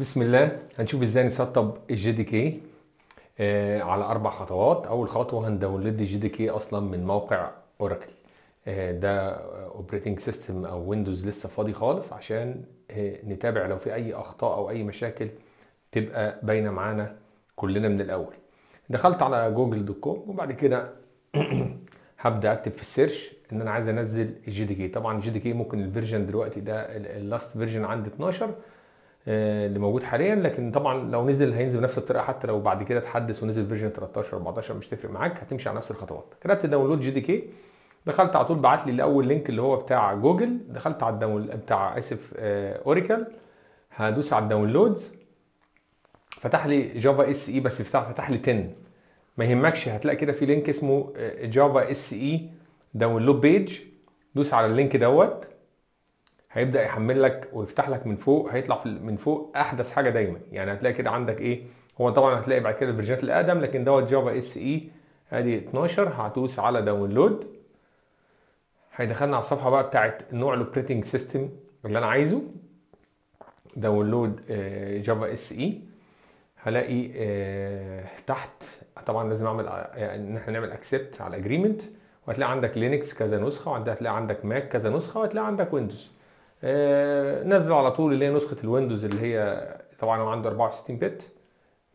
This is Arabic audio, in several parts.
بسم الله. هنشوف إزاي نسطب ال JDK آه على أربع خطوات. أول خطوة هن download ال JDK أصلا من موقع Oracle. آه ده operating system أو Windows لسه فاضي خالص عشان آه نتابع لو في أي أخطاء أو أي مشاكل تبقى باينة معانا كلنا من الأول. دخلت على Google dot com وبعد كده هبدأ أكتب في ال search إن أنا عايز أنزل ال JDK. طبعا ال JDK ممكن ال version دلوقتي ده ال last version عندي 12 اللي موجود حاليا. لكن طبعا لو نزل هينزل بنفس الطريقة حتى لو بعد كده اتحدث ونزل version 13 14 مش تفرق معاك هتمشي على نفس الخطوات. كتبت download JDK دخلت على طول بعت لي الأول link اللي هو بتاع جوجل دخلت على ال down بتاع آسف Oracle هدوس على ال downloads فتح لي Java SE بس فتح فتح لي 10 ما يهمكش هتلاقي كده في link اسمه Java SE download page. دوس على ال link دوت هيبدأ يحمل لك ويفتح لك من فوق هيطلع من فوق أحدث حاجة دايما. يعني هتلاقي كده عندك إيه؟ هو طبعا هتلاقي بعد كده ال version ات الاقدم لكن دوت Java SE ادي 12 هدوس على download. هيدخلنا على الصفحة بقى بتاعت نوع ال operating system اللي أنا عايزه. download Java SE. هلاقي تحت طبعا لازم أعمل إن إحنا نعمل accept على ال agreement وهتلاقي عندك Linux كذا نسخة وعندها هتلاقي عندك Mac كذا نسخة وهتلاقي عندك Windows آه نزل على طول اللي هي نسخة ال Windows اللي هي طبعا هو عنده 64 bit.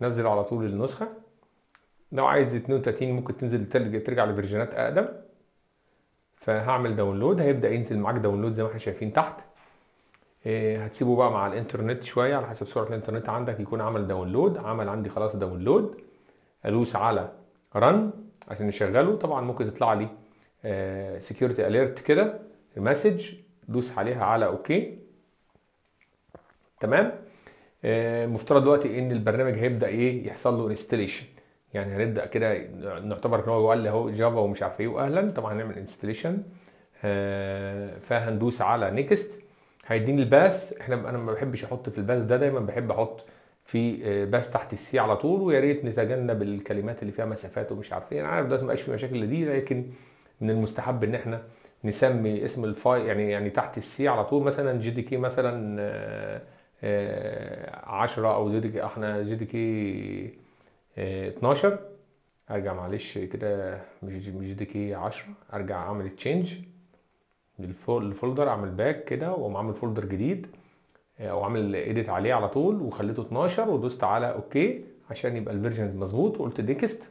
نزل على طول النسخة. لو عايز 32 ممكن تنزل ترجع ل version ات اقدم فهعمل download. هيبدأ ينزل معاك download زي ما إحنا شايفين تحت. آه هتسيبه بقى مع الإنترنت شوية على حسب سرعة الإنترنت عندك. يكون عمل download. عمل عندي خلاص download. ادوس على run عشان نشغله طبعا ممكن تطلع لي security alert كده message دوس عليها على OK. تمام؟ آه مفترض دلوقتي إن البرنامج هيبدأ إيه؟ يحصل له installation يعني هنبدأ كده نعتبر إن هو قال لي أهو Java ومش عارف إيه واهلا. طبعا هنعمل installation آه فهندوس على next هيديني ال path. إحنا أنا ما بحبش أحط في ال path ده. دايما بحب أحط في path تحت ال C على طول. ويا ريت نتجنب الكلمات اللي فيها مسافات ومش عارف إيه. أنا عارف دلوقتي ما بقاش في مشاكل دي لكن من المستحب إن إحنا نسمي اسم ال file يعني يعني تحت ال C على طول مثلا JDK مثلا 10 أو JDK إحنا JDK 12 أرجع معلش كده مش JDK 10 أرجع أعمل change لل folder أعمل back كده وأقوم عامل folder جديد أو عامل edit عليه على طول وخليته 12 ودوست على OK عشان يبقى ال versions مظبوط وقلت next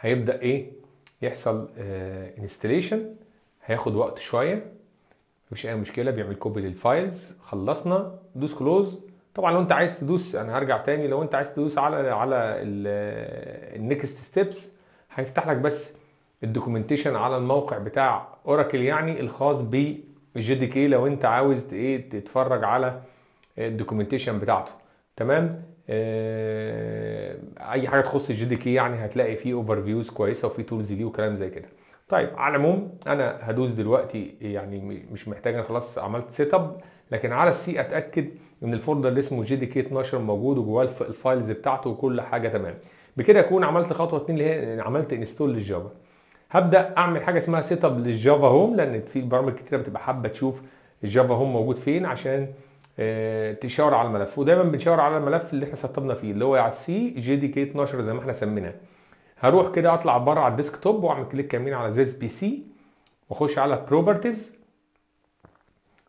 هيبدأ إيه؟ يحصل installation آه هياخد وقت شوية مفيش أي مشكلة. بيعمل copy لل files خلصنا. دوس close طبعا لو أنت عايز تدوس أنا هرجع تاني. لو أنت عايز تدوس على على ال next steps هيفتح لك بس ال documentation على الموقع بتاع Oracle يعني الخاص بال JDK لو أنت عاوز إيه تتفرج على ال documentation بتاعته. تمام؟ أي حاجة تخص ال JDK يعني هتلاقي فيه overviews كويسة وفي tools ليه وكلام زي كده. طيب على العموم أنا هدوس دلوقتي يعني مش محتاج أنا خلاص عملت setup لكن على ال C أتأكد إن ال folder اللي اسمه JDK 12 موجود وجواه ال files بتاعته وكل حاجة تمام. بكده أكون عملت خطوة اتنين اللي هي عملت install لل Java. هبدأ أعمل حاجة اسمها setup لل Java Home لأن في برامج كتيرة بتبقى حابة تشوف ال Java Home موجود فين عشان تشاور على الملف. ودايما بنشاور على الملف اللي إحنا سطبنا فيه اللي هو على ال C JDK 12 زي ما إحنا سميناه. هروح كده اطلع بره على ال desktop واعمل click يمين على This PC واخش على Properties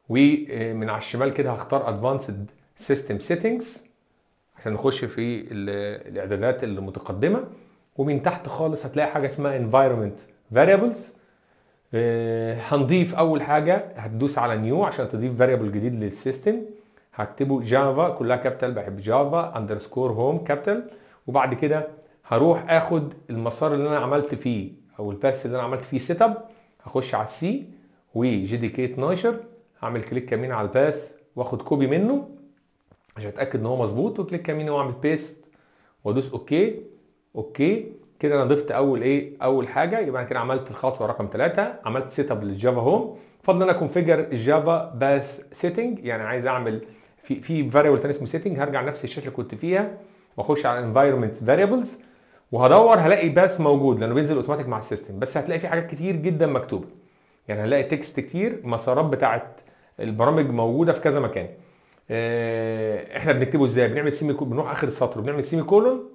ومن على الشمال كده هختار Advanced system settings عشان نخش في الاعدادات المتقدمة. ومن تحت خالص هتلاقي حاجة اسمها environment variables. هنضيف أول حاجة هتدوس على New عشان تضيف variable جديد لل system هكتبه Java كلها capital بحب Java underscore Home capital وبعد كده هروح آخد المسار اللي أنا عملت فيه أو ال path اللي أنا عملت فيه setup هخش على ال C و JDK 12 هعمل click يمين على ال path وآخد copy منه عشان أتأكد إن هو مظبوط و click يمين وأعمل paste وأدوس OK OK كده أنا ضفت أول إيه؟ أول حاجة. يبقى أنا كده عملت الخطوة رقم 3 عملت setup لل Java Home فضل أنا configure ال Java path setting يعني عايز أعمل في في variable تاني اسمه setting هرجع نفس الشاشة اللي كنت فيها وأخش على Environment Variables وهدور هلاقي path موجود لأنه بينزل اوتوماتيك مع ال system بس هتلاقي في حاجات كتير جدا مكتوبة. يعني هنلاقي text كتير مسارات بتاعت البرامج موجودة في كذا مكان. آه، إحنا بنكتبه إزاي؟ بنعمل semi بنروح آخر السطر بنعمل semicolon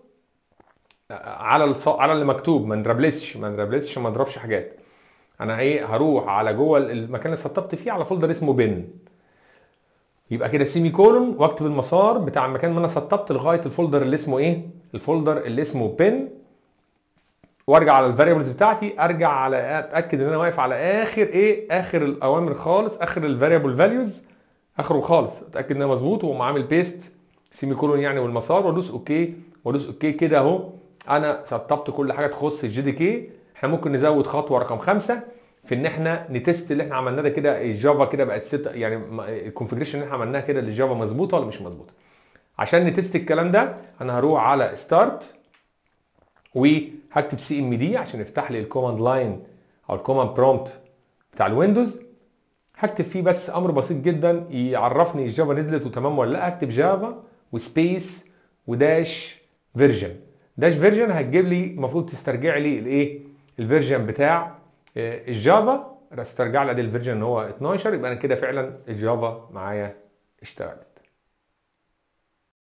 على الص... على اللي مكتوب ما نرابلسش ما نرابلسش ما نضربش حاجات. أنا إيه؟ هروح على جوه المكان اللي سطبت فيه على folder اسمه bin يبقى كده semicolon واكتب المسار بتاع المكان اللي أنا سطبت لغاية ال folder اللي اسمه إيه؟ ال folder اللي اسمه bin وأرجع على ال variables بتاعتي أرجع على أتأكد إن أنا واقف على آخر إيه؟ آخر الأوامر خالص آخر ال variable values آخره خالص. أتأكد إن أنا مظبوط وأقوم عامل paste semicolon يعني والمسار وأدوس OK وأدوس OK كده أهو. أنا سطبت كل حاجة تخص ال JDK إحنا ممكن نزود خطوة رقم خمسة. في ان إحنا ن test اللي إحنا عملناه ده كده ال Java كده بقت set يعني ال configuration اللي إحنا عملناها كده لل Java مظبوطة ولا مش مظبوطة؟ عشان ن test الكلام ده أنا هروح على Start وهكتب CMD عشان يفتح لي ال command line أو ال command prompt بتاع ال Windows هكتب فيه بس أمر بسيط جدا يعرفني ال Java نزلت وتمام ولا لأ هكتب Java و space و dash version dash version هتجيب لي المفروض تسترجع لي الإيه ال version بتاع ال Java استرجع لي ادي ال version هو 12 يبقى أنا كده فعلا ال Java معايا اشتغلت.